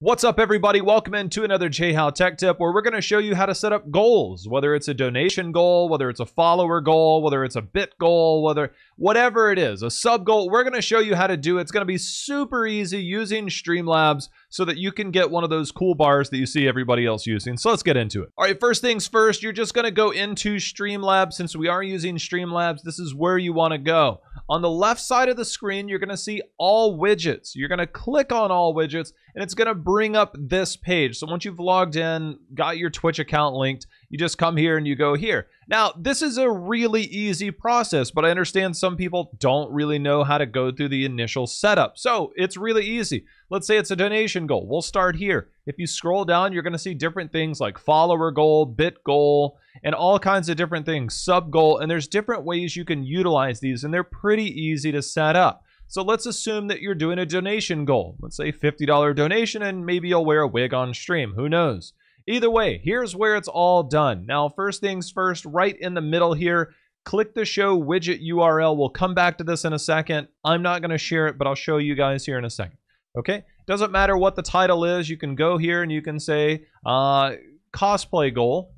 What's up, everybody? Welcome into another JHow Tech Tip where we're going to show you how to set up goals, whether it's a donation goal, whether it's a follower goal, whether it's a bit goal, whether whatever it is, a sub goal. We're going to show you how to do it. It's going to be super easy using Streamlabs so that you can get one of those cool bars that you see everybody else using. So let's get into it. All right, first things first, you're just to go into Streamlabs. Since we are using Streamlabs, this is where you want to go. On the left side of the screen, you're to see all widgets. You're to click on all widgets and it's to bring up this page. So once you've logged in, got your Twitch account linked, you just come here and you go here. Now, this is a really easy process, but I understand some people don't really know how to go through the initial setup. So it's really easy. Let's say it's a donation goal. We'll start here. If you scroll down, you're going to see different things like follower goal, bit goal, and all kinds of different things, sub goal. And there's different ways you can utilize these, and they're pretty easy to set up. So let's assume that you're doing a donation goal. Let's say $50 donation, and maybe you'll wear a wig on stream. Who knows? Either way, here's where it's all done. Now, first things first, right in the middle here, click the show widget URL. We'll come back to this in a second. I'm not going to share it, but I'll show you guys here in a second. Okay? Doesn't matter what the title is. You can go here and you can say uh, cosplay goal.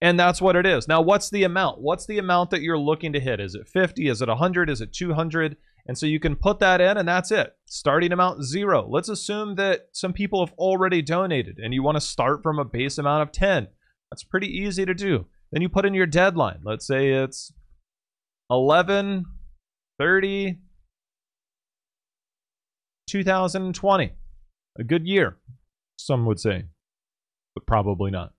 And that's what it is. Now, what's the amount? What's the amount that you're looking to hit? Is it 50? Is it 100? Is it 200? And so you can put that in and that's it. Starting amount zero. Let's assume that some people have already donated and you want to start from a base amount of 10. That's pretty easy to do. Then you put in your deadline. Let's say it's 11, 30, 2020. A good year, some would say, but probably not.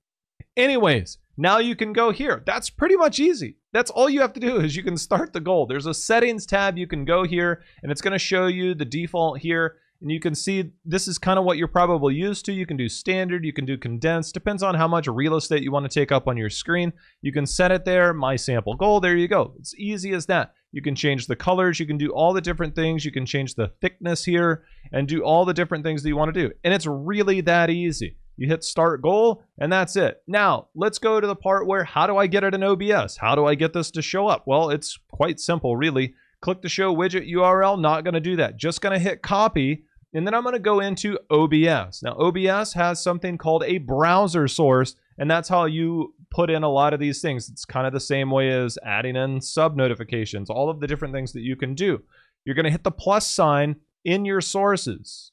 Anyways, now you can go here. That's pretty much easy. That's all you have to do is you can start the goal. There's a settings tab. You can go here and it's going to show you the default here. And you can see this is kind of what you're probably used to. You can do standard, you can do condensed. Depends on how much real estate you want to take up on your screen. You can set it there, my sample goal. There you go. It's easy as that. You can change the colors. You can do all the different things. You can change the thickness here and do all the different things that you want to do. And it's really that easy. You hit start goal, and that's it. Now, let's go to the part where how do I get it in OBS? How do I get this to show up? Well, it's quite simple, really. Click the show widget URL, not going to do that. Just going to hit copy, and then I'm going to go into OBS. Now, OBS has something called a browser source, and that's how you put in a lot of these things. It's kind of the same way as adding in sub notifications, all of the different things that you can do. You're going to hit the plus sign in your sources.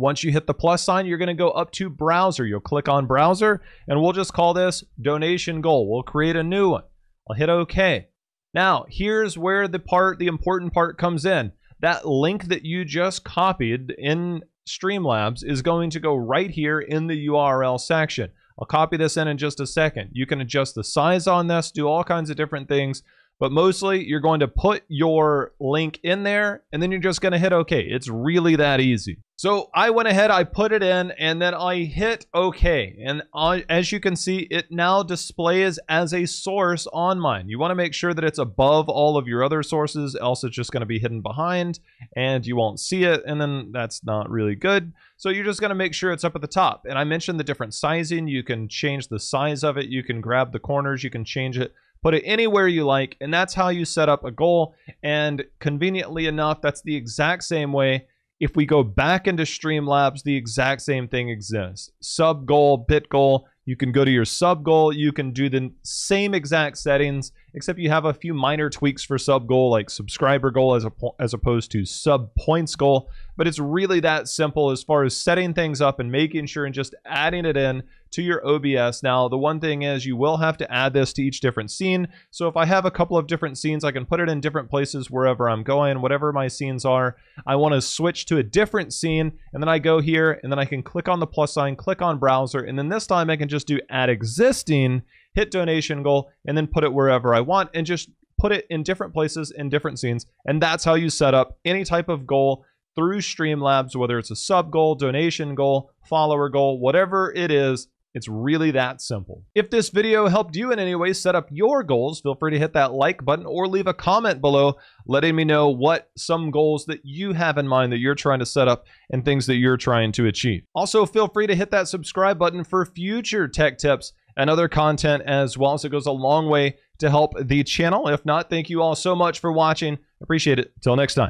Once you hit the plus sign, you're going to go up to browser. You'll click on browser and we'll just call this donation goal. We'll create a new one. I'll hit OK. Now, here's where the part, the important part comes in. That link that you just copied in Streamlabs is going to go right here in the URL section. I'll copy this in in just a second. You can adjust the size on this, do all kinds of different things. But mostly you're going to put your link in there and then you're just going to hit OK. It's really that easy. So I went ahead, I put it in and then I hit OK. And I, as you can see, it now displays as a source on mine. You want to make sure that it's above all of your other sources, else it's just going to be hidden behind and you won't see it. And then that's not really good. So you're just going to make sure it's up at the top. And I mentioned the different sizing. You can change the size of it. You can grab the corners. You can change it Put it anywhere you like, and that's how you set up a goal. And conveniently enough, that's the exact same way. If we go back into Streamlabs, the exact same thing exists. Sub goal, bit goal, you can go to your sub goal. You can do the same exact settings, except you have a few minor tweaks for sub goal, like subscriber goal as, a, as opposed to sub points goal. But it's really that simple as far as setting things up and making sure and just adding it in to your OBS. Now, the one thing is you will have to add this to each different scene. So if I have a couple of different scenes, I can put it in different places wherever I'm going, whatever my scenes are. I want to switch to a different scene, and then I go here, and then I can click on the plus sign, click on browser, and then this time I can just do add existing, hit donation goal, and then put it wherever I want, and just put it in different places in different scenes. And that's how you set up any type of goal through Streamlabs, whether it's a sub goal, donation goal, follower goal, whatever it is, it's really that simple. If this video helped you in any way set up your goals, feel free to hit that like button or leave a comment below letting me know what some goals that you have in mind that you're trying to set up and things that you're trying to achieve. Also, feel free to hit that subscribe button for future tech tips and other content as well, as it goes a long way to help the channel. If not, thank you all so much for watching. Appreciate it. Till next time.